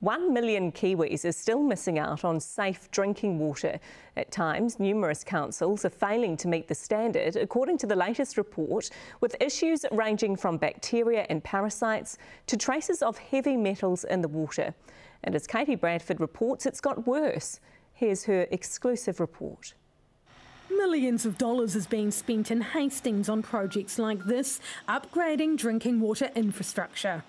One million Kiwis are still missing out on safe drinking water. At times, numerous councils are failing to meet the standard, according to the latest report, with issues ranging from bacteria and parasites to traces of heavy metals in the water. And as Katie Bradford reports, it's got worse. Here's her exclusive report. Millions of dollars is being spent in Hastings on projects like this, upgrading drinking water infrastructure.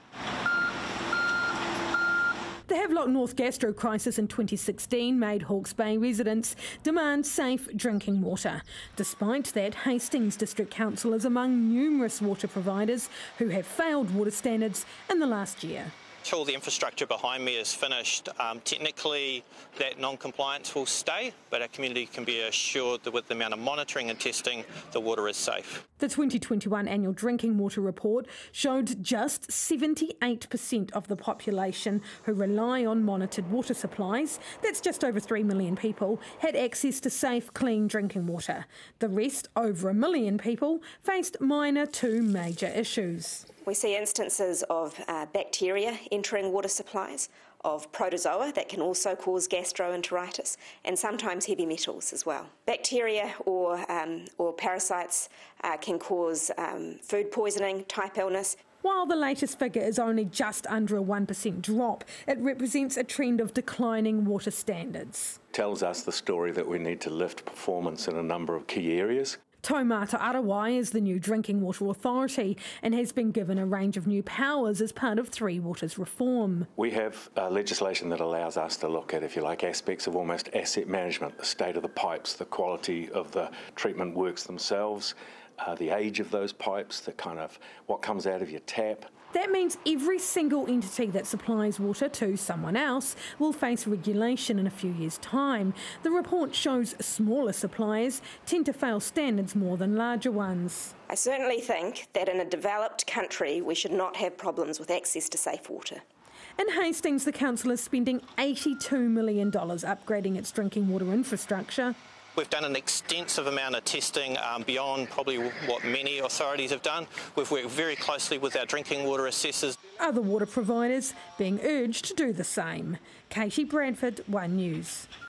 The Havelock North gastro crisis in 2016 made Hawke's Bay residents demand safe drinking water. Despite that, Hastings District Council is among numerous water providers who have failed water standards in the last year until the infrastructure behind me is finished, um, technically that non-compliance will stay, but our community can be assured that with the amount of monitoring and testing, the water is safe. The 2021 annual drinking water report showed just 78% of the population who rely on monitored water supplies, that's just over 3 million people, had access to safe, clean drinking water. The rest, over a million people, faced minor to major issues. We see instances of uh, bacteria entering water supplies, of protozoa that can also cause gastroenteritis, and sometimes heavy metals as well. Bacteria or, um, or parasites uh, can cause um, food poisoning, type illness. While the latest figure is only just under a 1% drop, it represents a trend of declining water standards. Tells us the story that we need to lift performance in a number of key areas. Taumata Arowai is the new Drinking Water Authority and has been given a range of new powers as part of Three Waters reform. We have uh, legislation that allows us to look at, if you like, aspects of almost asset management, the state of the pipes, the quality of the treatment works themselves, uh, the age of those pipes, the kind of what comes out of your tap. That means every single entity that supplies water to someone else will face regulation in a few years' time. The report shows smaller suppliers tend to fail standards more than larger ones. I certainly think that in a developed country we should not have problems with access to safe water. In Hastings, the council is spending $82 million upgrading its drinking water infrastructure. We've done an extensive amount of testing um, beyond probably what many authorities have done. We've worked very closely with our drinking water assessors. Other water providers being urged to do the same. Katie Bradford, One News.